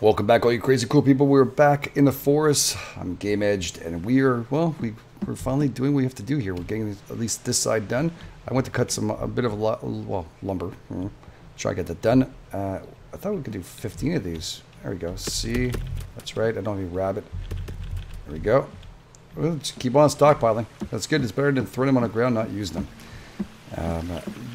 Welcome back, all you crazy cool people. We're back in the forest. I'm GameEdged, and we are well. We we're finally doing what we have to do here. We're getting at least this side done. I went to cut some a bit of a lot, well lumber. Mm, try to get that done. Uh, I thought we could do 15 of these. There we go. See, that's right. I don't need rabbit. There we go. Well, just keep on stockpiling. That's good. It's better than throwing them on the ground, not using them. Um,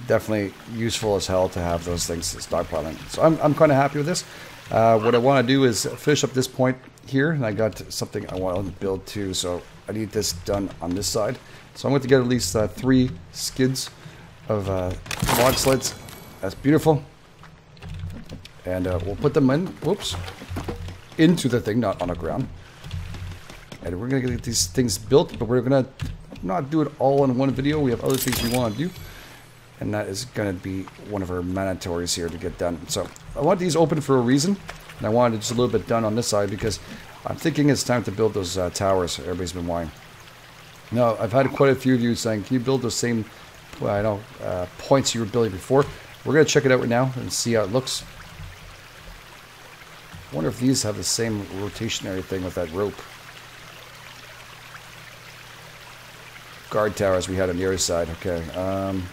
definitely useful as hell to have those things stockpiling. So I'm, I'm kind of happy with this. Uh, what I want to do is finish up this point here, and I got something I want to build too, so I need this done on this side. So I'm going to get at least uh, three skids of uh, log sleds. That's beautiful. And uh, we'll put them in, whoops, into the thing, not on the ground. And we're going to get these things built, but we're going to not do it all in one video. We have other things we want to do. And that is going to be one of our mandatories here to get done. So I want these open for a reason. And I wanted just a little bit done on this side because I'm thinking it's time to build those uh, towers everybody's been wanting. Now, I've had quite a few of you saying, can you build those same well, I know, uh, points you were building before? We're going to check it out right now and see how it looks. I wonder if these have the same rotationary thing with that rope. Guard towers we had on the other side. Okay. Um,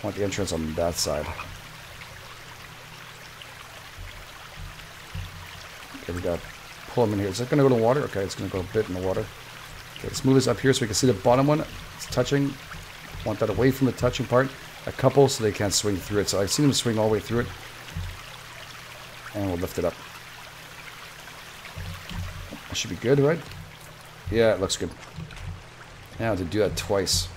I want the entrance on that side. Okay, we got pull them in here. Is it going to go to water? Okay, it's going to go a bit in the water. Okay, let's move this up here so we can see the bottom one. It's touching. Want that away from the touching part. A couple so they can't swing through it. So I've seen them swing all the way through it. And we'll lift it up. That should be good, right? Yeah, it looks good. Now to do that twice.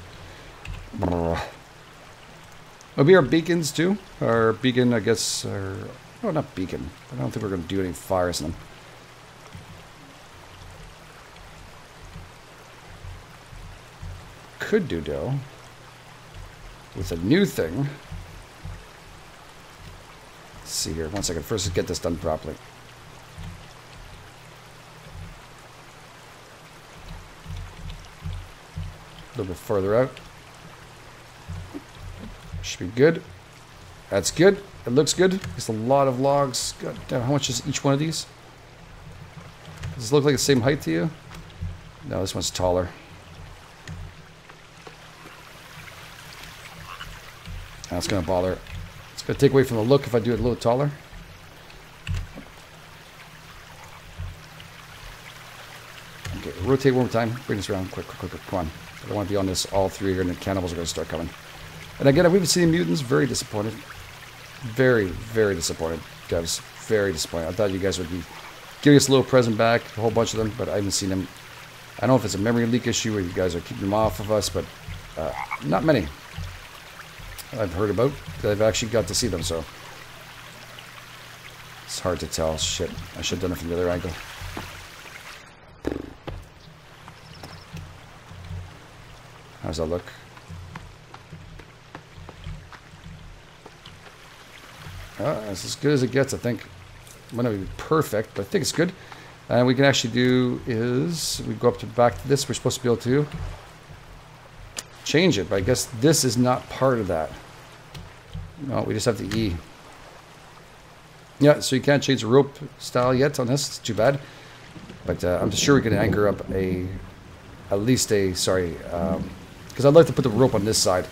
Oh, Maybe our beacons too. Our beacon, I guess, or oh, not beacon. I don't think we're going to do any fires in them. Could do though with a new thing. Let's see here. One second. First, let's get this done properly. A little bit further out. Should be good. That's good. It looks good. It's a lot of logs. God damn, how much is each one of these? Does this look like the same height to you? No, this one's taller. That's to bother. It's to take away from the look if I do it a little taller. Okay, rotate one more time. Bring this around. Quick, quick, quick, quick. Come on. I don't want to be on this all three here, and the cannibals are to start coming. And again, we've seen mutants. Very disappointed. Very, very disappointed, devs. Very disappointed. I thought you guys would be giving us a little present back, a whole bunch of them, but I haven't seen them. I don't know if it's a memory leak issue where you guys are keeping them off of us, but uh, not many. I've heard about that I've actually got to see them, so it's hard to tell. Shit, I should have done it from the other angle. How's that look? Uh, it's as good as it gets, I think. Might not be perfect, but I think it's good. And we can actually do is we go up to back to this. We're supposed to be able to change it, but I guess this is not part of that. No, we just have the E. Yeah, so you can't change the rope style yet on this. It's too bad. But uh, I'm sure we can anchor up a, at least a, sorry, because um, I'd like to put the rope on this side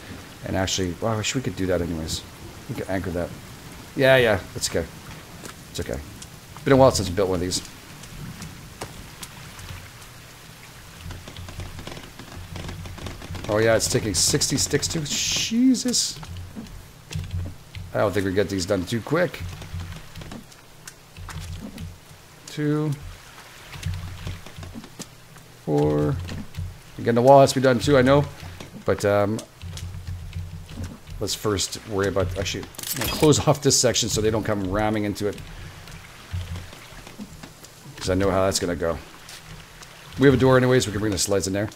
and actually, well, I wish we could do that anyways. We could anchor that. Yeah, yeah, it's okay. It's okay. Been a while since I built one of these. Oh yeah, it's taking 60 sticks to Jesus. I don't think we get these done too quick. Two. Four. Again, the wall has to be done too, I know. But um, let's first worry about actually close off this section so they don't come ramming into it. Because I know how that's going to go. We have a door anyways, we can bring the sleds in there.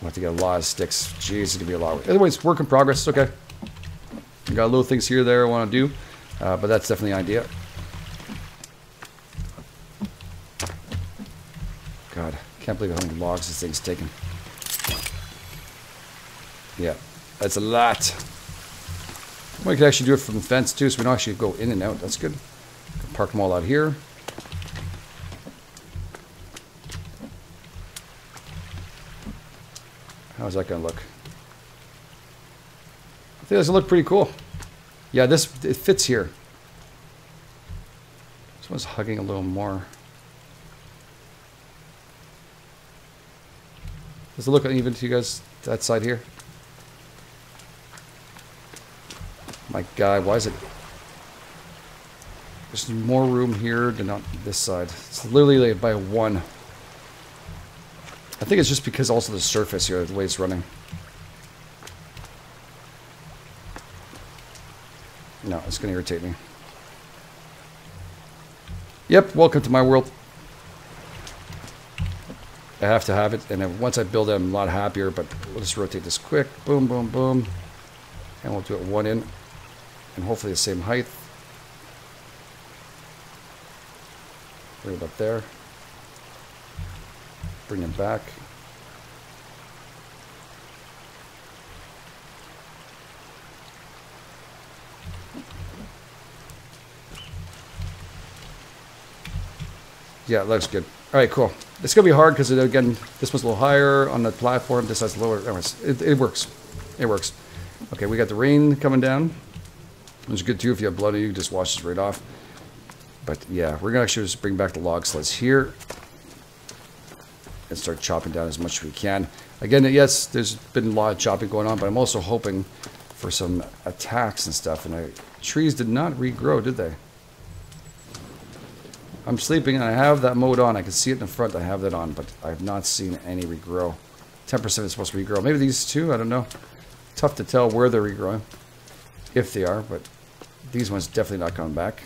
We'll have to get a lot of sticks. Jeez, it's going to be a lot. Anyways, work in progress. Okay. We got little things here there I want to do. Uh, but that's definitely an idea. God, can't believe how many logs this thing's taken. Yeah, that's a lot. We can actually do it from the fence too, so we don't actually go in and out. That's good. Park them all out here. How's that gonna look? I think that's gonna look pretty cool. Yeah, this it fits here. This one's hugging a little more. Does it look even to you guys that side here? My God, why is it? There's more room here than on this side. It's literally like by one. I think it's just because also the surface here, the way it's running. No, it's going to irritate me. Yep, welcome to my world. I have to have it, and then once I build it, I'm a lot happier, but we'll just rotate this quick. Boom, boom, boom. And we'll do it one in, and hopefully the same height. Bring it up there. Bring it back. Yeah, it looks good. All right, cool. It's to be hard because, uh, again, this one's a little higher on the platform. This has lower. Anyways, it, it works. It works. Okay, we got the rain coming down. It's good, too, if you have blood, on you can just wash this right off. But, yeah, we're going to actually just bring back the log sleds here and start chopping down as much as we can. Again, yes, there's been a lot of chopping going on, but I'm also hoping for some attacks and stuff. And I, trees did not regrow, did they? I'm sleeping and I have that mode on. I can see it in the front. I have that on, but I have not seen any regrow. 10% is supposed to regrow. Maybe these two, I don't know. Tough to tell where they're regrowing. If they are, but these ones definitely not coming back.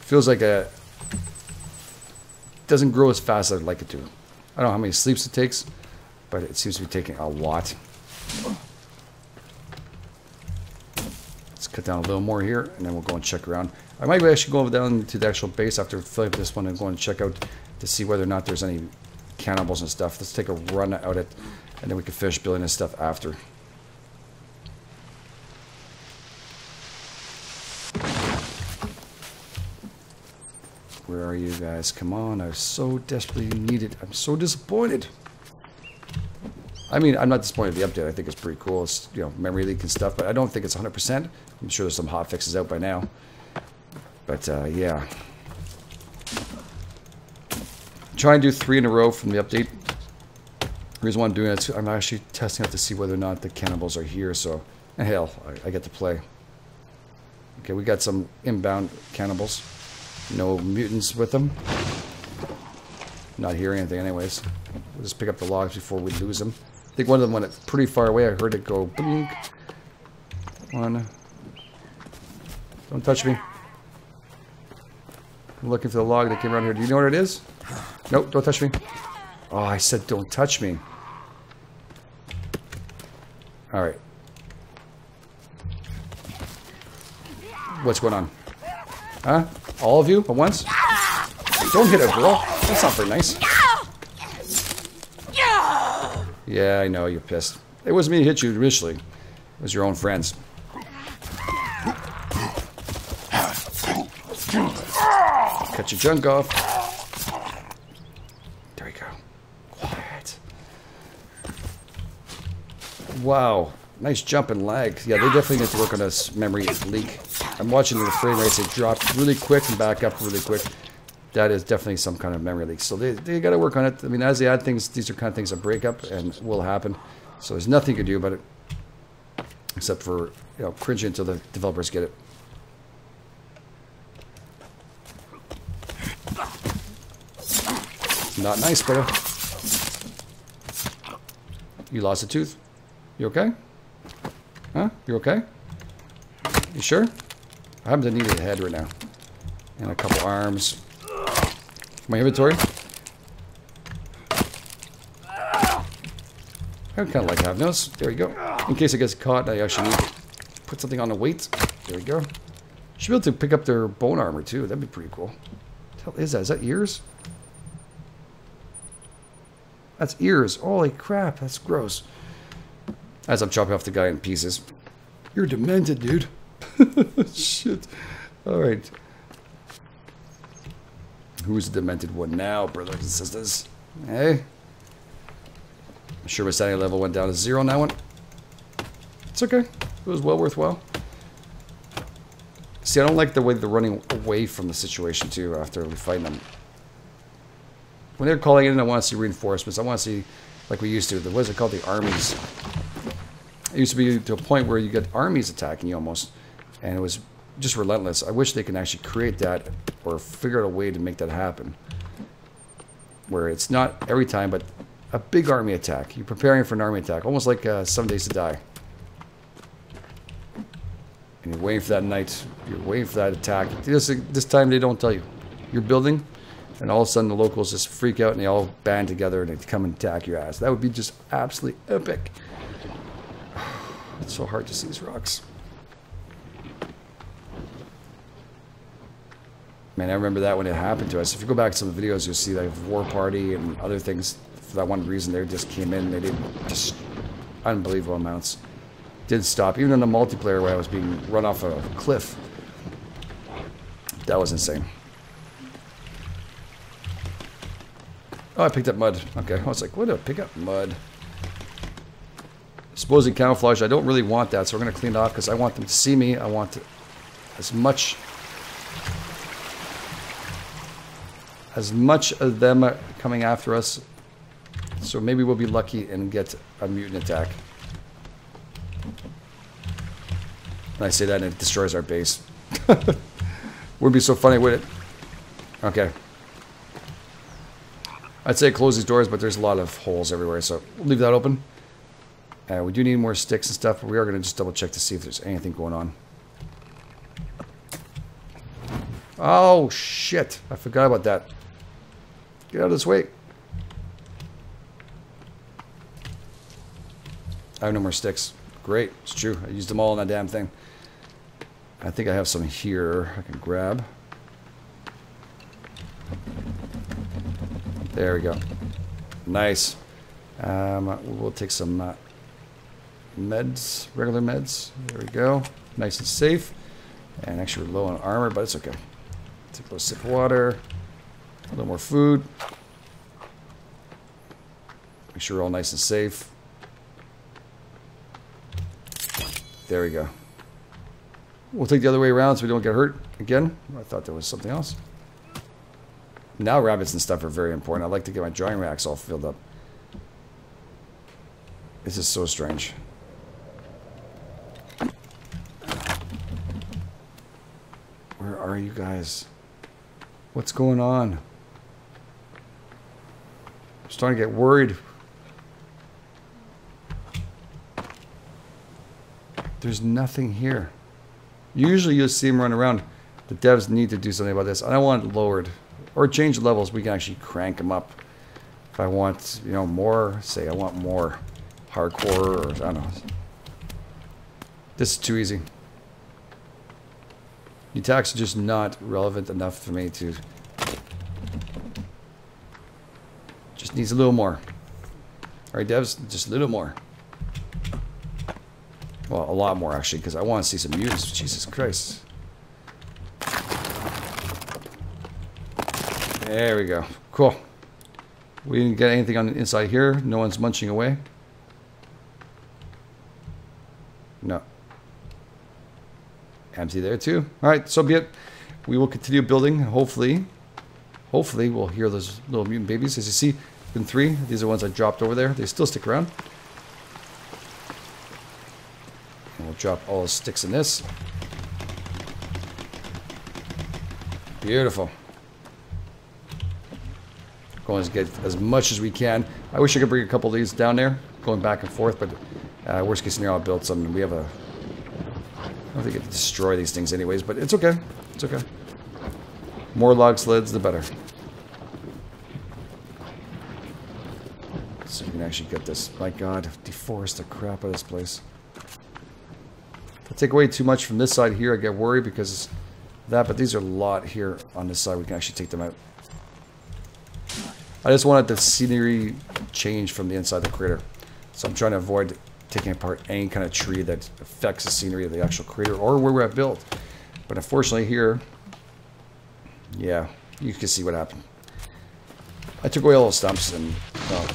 Feels like a doesn't grow as fast as I'd like it to. I don't know how many sleeps it takes, but it seems to be taking a lot. Let's cut down a little more here, and then we'll go and check around. I might actually go down to the actual base after filling up this one and go and check out to see whether or not there's any cannibals and stuff. Let's take a run out it, and then we can finish building this stuff after. Where are you guys? Come on, I so desperately need it. I'm so disappointed. I mean, I'm not disappointed with the update. I think it's pretty cool. It's, you know, memory leak and stuff, but I don't think it's 100%. I'm sure there's some hot fixes out by now. But, uh, yeah. Try and do three in a row from the update. The reason why I'm doing it is I'm actually testing out to see whether or not the cannibals are here, so eh, hell, I, I get to play. Okay, we got some inbound cannibals. No mutants with them. Not hearing anything anyways. We'll just pick up the logs before we lose them. I think one of them went pretty far away. I heard it go blink. One. Don't touch me. I'm looking for the log that came around here. Do you know what it is? Nope, don't touch me. Oh, I said don't touch me. Alright. What's going on? Huh? All of you at once? Don't hit a girl. That's not very nice. Yeah, I know, you're pissed. It wasn't me who hit you initially. It was your own friends. Cut your junk off. There we go. Quiet. Wow. Nice jump and lag. Yeah, they definitely need to work on this memory leak. I'm watching the frame rates. They drop really quick and back up really quick that is definitely some kind of memory leak. So they, they got to work on it. I mean, as they add things, these are kind of things that break up and will happen. So there's nothing you can do about it except for, you know, cringe until the developers get it. Not nice, brother. You lost a tooth. You okay? Huh? You okay? You sure? I happen to need a head right now. And a couple arms my inventory. I kind of like having those. There we go. In case it gets caught, I actually need to put something on the weight. There we go. Should be able to pick up their bone armor too. That'd be pretty cool. What the hell is that? Is that ears? That's ears. Holy crap, that's gross. As I'm chopping off the guy in pieces. You're demented, dude. Shit. Alright. Who's the demented one now, brothers and sisters? Hey? I'm sure my sanity level went down to zero on that one. It's okay. It was well worthwhile. See, I don't like the way they're running away from the situation, too, after we fight them. When they're calling in, I want to see reinforcements. I want to see, like we used to, the, what is it called? The armies. Used to be to a point where you get armies attacking you almost. And it was just relentless. I wish they can actually create that or figure out a way to make that happen. Where it's not every time, but a big army attack. You're preparing for an army attack, almost like uh, Seven Days to Die. And you're waiting for that night. You're waiting for that attack. This, this time they don't tell you. You're building, and all of a sudden the locals just freak out and they all band together and they come and attack your ass. That would be just absolutely epic. It's so hard to see these rocks. Man, I remember that when it happened to us. If you go back to some of the videos, you'll see like War Party and other things. For that one reason, they just came in. They did just unbelievable amounts. Didn't stop. Even in the multiplayer where I was being run off a cliff. That was insane. Oh, I picked up mud. Okay, I was like, what did I pick up? Mud. Supposing camouflage, I don't really want that, so we're going to clean it off because I want them to see me. I want to, as much as much of them coming after us. So maybe we'll be lucky and get a mutant attack. And I say that and it destroys our base. Would be so funny, would it? Okay. I'd say close these doors, but there's a lot of holes everywhere, so we'll leave that open. Uh, we do need more sticks and stuff, but we are going to just double check to see if there's anything going on. Oh, shit. I forgot about that. Get out of this way. I have no more sticks. Great. It's true. I used them all on that damn thing. I think I have some here I can grab. There we go. Nice. Um, we'll take some uh, meds, regular meds. There we go. Nice and safe. And actually we're low on armor, but it's okay. Take a little sip of water. A little more food. Make sure we're all nice and safe. There we go. We'll take the other way around so we don't get hurt again. I thought there was something else. Now rabbits and stuff are very important. I like to get my drying racks all filled up. This is so strange. Where are you guys? What's going on? I'm starting to get worried. There's nothing here. Usually you'll see them run around. The devs need to do something about this. I don't want it lowered. Or change levels. We can actually crank them up. If I want, you know, more, say I want more hardcore or, I don't know. This is too easy. The attacks are just not relevant enough for me to... Just needs a little more. Alright, devs, just a little more. Well, a lot more, actually, because I want to see some mutants. Jesus Christ. There we go. Cool. We didn't get anything on the inside here. No one's munching away. No. Empty there too. Alright, so be it. We will continue building. Hopefully, hopefully we'll hear those little mutant babies. As you see, been three. These are ones I dropped over there. They still stick around. And we'll drop all the sticks in this. Beautiful. Going to get as much as we can. I wish I could bring a couple of these down there, going back and forth, but uh, worst case scenario, I'll build some. We have a... I don't think it destroy these things anyways, but it's okay. It's okay. More log sleds, the better. So you can actually get this. My god, deforest the crap out of this place. If I take away too much from this side here, I get worried because that, but these are a lot here on this side. We can actually take them out. I just wanted the scenery change from the inside the crater. So I'm trying to avoid taking apart any kind of tree that affects the scenery of the actual crater or where we're built. But unfortunately here, yeah, you can see what happened. I took away all the stumps and well,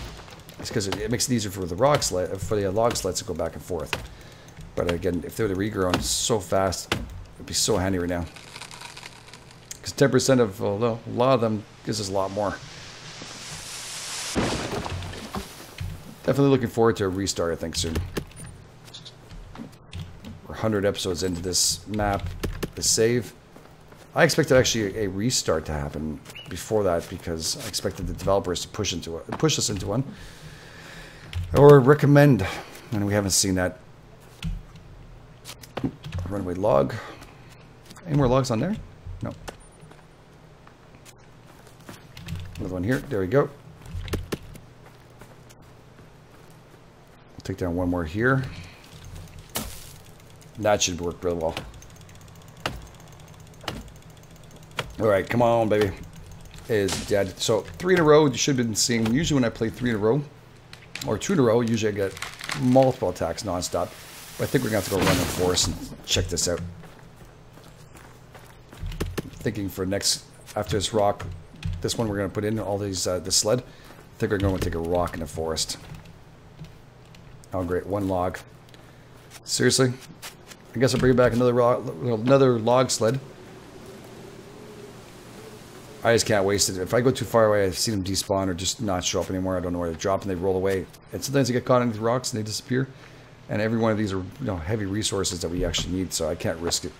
it's because it, it, makes it easier for the rock sled, for the log sleds to go back and forth. But again, if they were to regrown so fast, it'd be so handy right now. Because 10% of, a lot of them gives us a lot more. Definitely looking forward to a restart, I think, soon. We're 100 episodes into this map, the save. I expected actually a restart to happen before that because I expected the developers to push into it, push us into one, or recommend, and we haven't seen that. Runaway log. Any more logs on there? No. Another one here. There we go. Take down one more here. That should work really well. All right, come on, baby. Is dead. So three in a row. You should have been seeing. Usually when I play three in a row, or two in a row, usually I get multiple attacks nonstop. But I think we're gonna have to go run the forest and check this out. Thinking for next after this rock, this one we're gonna put in all these uh, the sled. I think we're going to take a rock in the forest. Oh, great. One log. Seriously? I guess I'll bring back another, another log sled. I just can't waste it. If I go too far away, I've seen them despawn or just not show up anymore. I don't know where they drop and they roll away. And sometimes they get caught in the rocks and they disappear. And every one of these are you know, heavy resources that we actually need, so I can't risk it.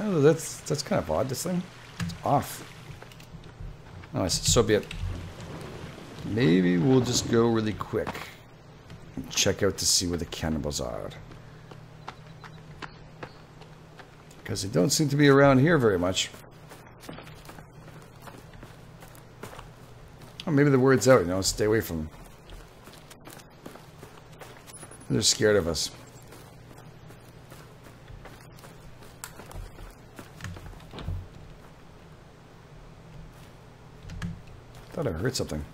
Oh, that's that's kind of odd, this thing. It's off. Oh, so be it. Maybe we'll just go really quick and check out to see where the cannibals are. Because they don't seem to be around here very much. Or maybe the word's out, you know, stay away from them. They're scared of us. Thought I heard something.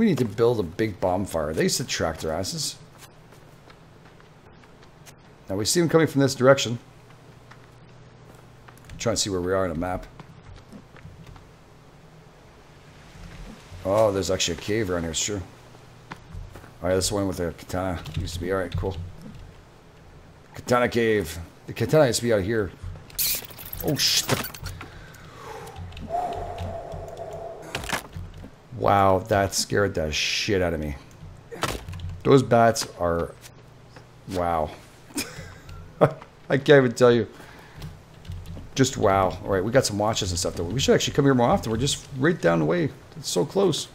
We need to build a big bonfire. They used to track their asses. Now we see them coming from this direction. I'm trying to see where we are on a map. Oh, there's actually a cave around here, true. Alright, this one with the katana used to be. Alright, cool. Katana cave. The katana used to be out here. Oh, shit. Wow, that scared the shit out of me. Those bats are... Wow. I can't even tell you. Just wow. All right, we got some watches and stuff, though. We should actually come here more often. We're just right down the way. It's so close.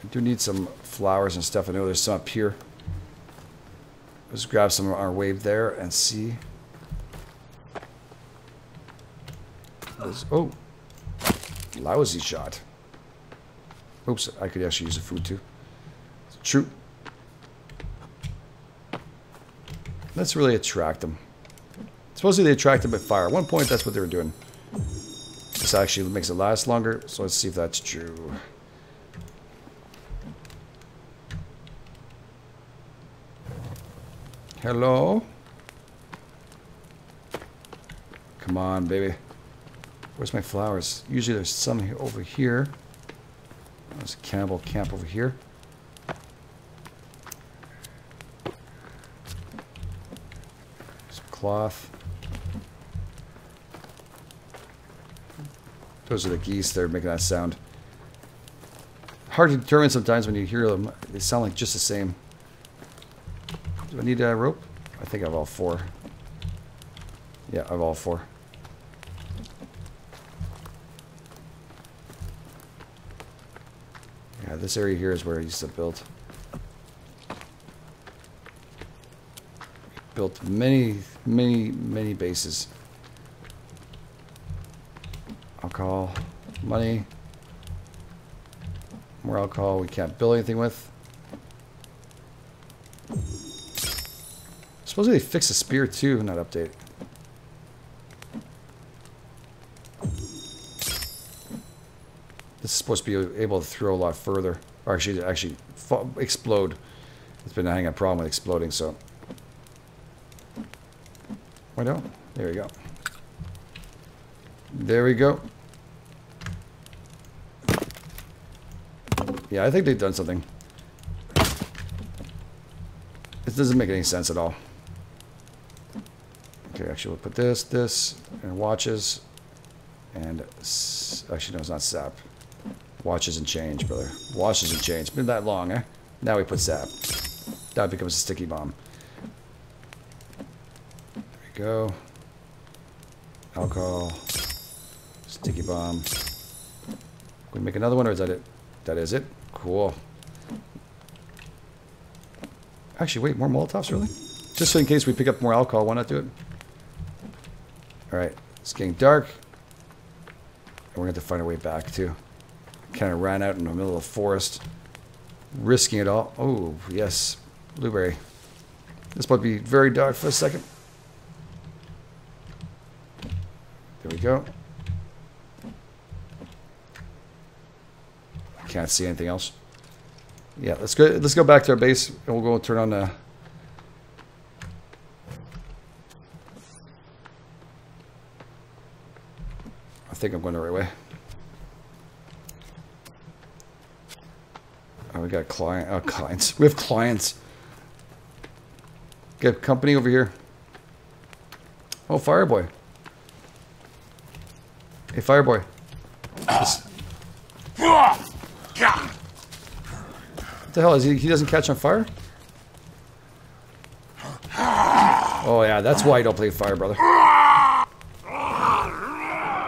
I do need some flowers and stuff. I know there's some up here. Let's grab some on our wave there and see was, oh, lousy shot. Oops, I could actually use the food too. True. Let's really attract them. Supposedly they attract them by fire. At one point, that's what they were doing. This actually makes it last longer, so let's see if that's true. Hello? Come on, baby. Where's my flowers? Usually there's some here, over here. There's a cannibal camp over here. Some cloth. Those are the geese that are making that sound. Hard to determine sometimes when you hear them. They sound like just the same. Do I need a rope? I think I have all four. Yeah, I have all four. This area here is where I used to build. Built many, many, many bases. Alcohol, money, more alcohol we can't build anything with. Supposedly they fixed the spear too that update. Supposed to be able to throw a lot further. Or actually, actually explode. It's been having a problem with exploding, so. Why don't? There we go. There we go. Yeah, I think they've done something. This doesn't make any sense at all. Okay, actually, we'll put this, this, and watches. And, actually, no, it's not sap. Watches and change, brother. Watches and change. Been that long, eh? Now we put sap. That becomes a sticky bomb. There we go. Alcohol. Sticky bomb. Can we make another one, or is that it? That is it. Cool. Actually, wait, more Molotovs, really? Just in case we pick up more alcohol, why not do it? Alright, it's getting dark. And we're going to have to find our way back, too. Kind of ran out in the middle of the forest. Risking it all. Oh, yes. Blueberry. This might be very dark for a second. There we go. I can't see anything else. Yeah, let's go. Let's go back to our base, and we'll go and turn on the. I think I'm going the right way. Oh, we got client. Oh, clients. We have clients. Get company over here. Oh, Fireboy. Hey, Fireboy. What the hell is he? He doesn't catch on fire? Oh yeah, that's why you don't play fire, brother.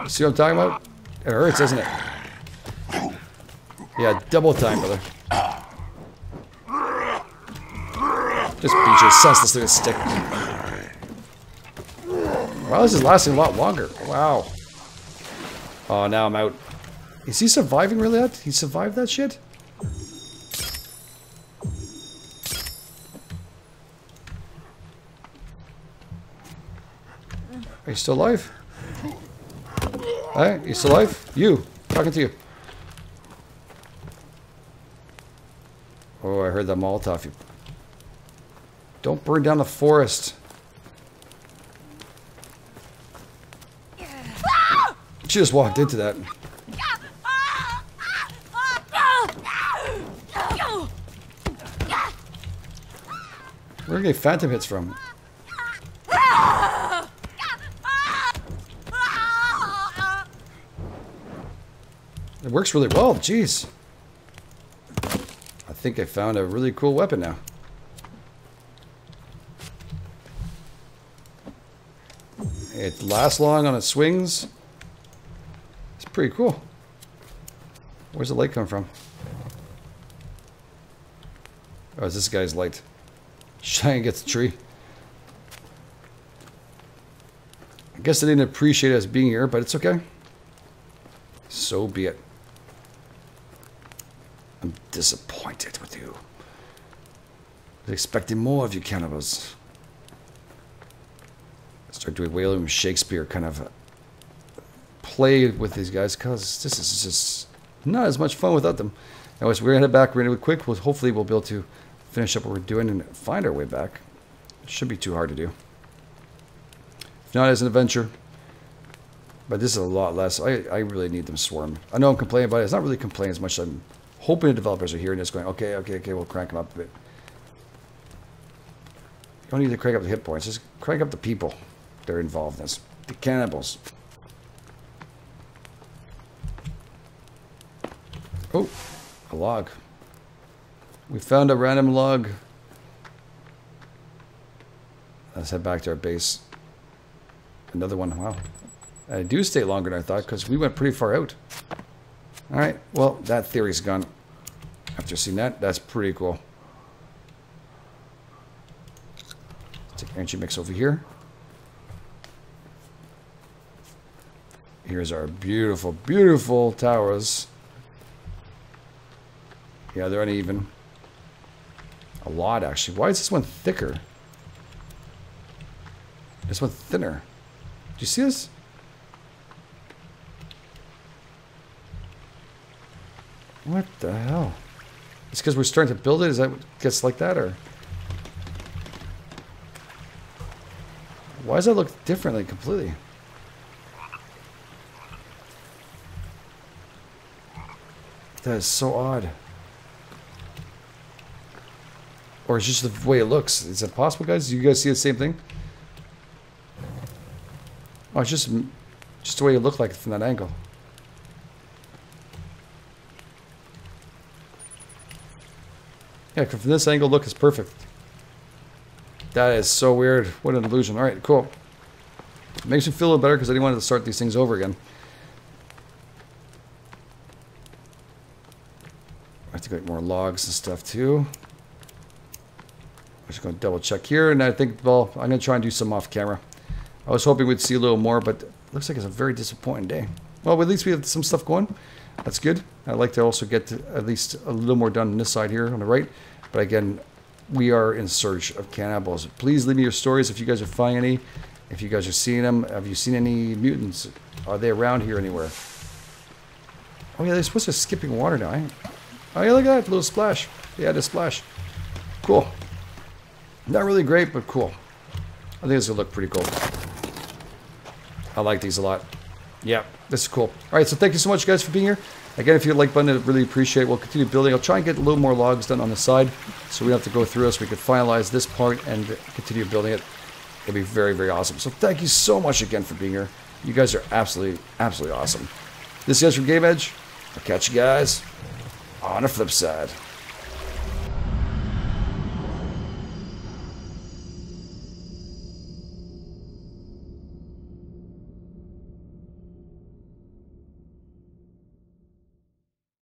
See what I'm talking about? It hurts, doesn't it? Yeah, double time, brother. Just beat your senseless little stick. Wow, this is lasting a lot longer. Wow. Oh, now I'm out. Is he surviving really that? He survived that shit? Are you still alive? Hey, you still alive? You. Talking to you. Oh, I heard that Molotov. Don't burn down the forest. She just walked into that. Where are getting phantom hits from? It works really well, jeez. I think I found a really cool weapon now. It lasts long on its swings. It's pretty cool. Where's the light come from? Oh, it's this guy's light. Shine against the tree. I guess I didn't appreciate us being here, but it's okay. So be it. I'm disappointed with you. I was expecting more of you cannibals. Start doing William Shakespeare kind of play with these guys because this is just not as much fun without them. Anyways, we're gonna head back really quick. We'll, hopefully we'll be able to finish up what we're doing and find our way back. It should be too hard to do. If not, as an adventure. But this is a lot less. I, I really need them swarm. I know I'm complaining about it. It's not really complaining as much as I'm hoping the developers are hearing this going, okay, okay, okay, we'll crank them up a bit. Don't need to crank up the hit points. Just crank up the people this. The cannibals. Oh, a log. We found a random log. Let's head back to our base. Another one. Wow. I do stay longer than I thought because we went pretty far out. Alright, well, that theory's gone. After seeing that, that's pretty cool. Let's take energy mix over here. Here's our beautiful, beautiful towers. Yeah, they're uneven. A lot, actually. Why is this one thicker? This one thinner. Do you see this? What the hell? It's because we're starting to build it? Is that what gets like that, or? Why does that look differently completely? That is so odd. Or it's just the way it looks. Is it possible, guys? Do you guys see the same thing? Oh, it's just, just the way it looked like from that angle. Yeah, from this angle, look, it's perfect. That is so weird. What an illusion. All right, cool. Makes me feel a little better because I didn't want to start these things over again. I have to get more logs and stuff too. I'm just going to double check here, and I think, well, I'm going to try and do some off camera. I was hoping we'd see a little more, but looks like it's a very disappointing day. Well, at least we have some stuff going. That's good. I'd like to also get to at least a little more done on this side here on the right. But again, we are in search of cannibals. Please leave me your stories if you guys are finding any. If you guys are seeing them, have you seen any mutants? Are they around here anywhere? Oh yeah, they're supposed to be skipping water now. Eh? Oh yeah, look at that little splash. Yeah, the splash. Cool. Not really great, but cool. I think this will look pretty cool. I like these a lot. Yeah, this is cool. All right, so thank you so much, guys, for being here. Again, if you like button, I really appreciate it. We'll continue building. I'll try and get a little more logs done on the side so we don't have to go through this. We can finalize this part and continue building it. It'll be very, very awesome. So thank you so much again for being here. You guys are absolutely, absolutely awesome. This is from Game Edge. I'll catch you guys on the flip side.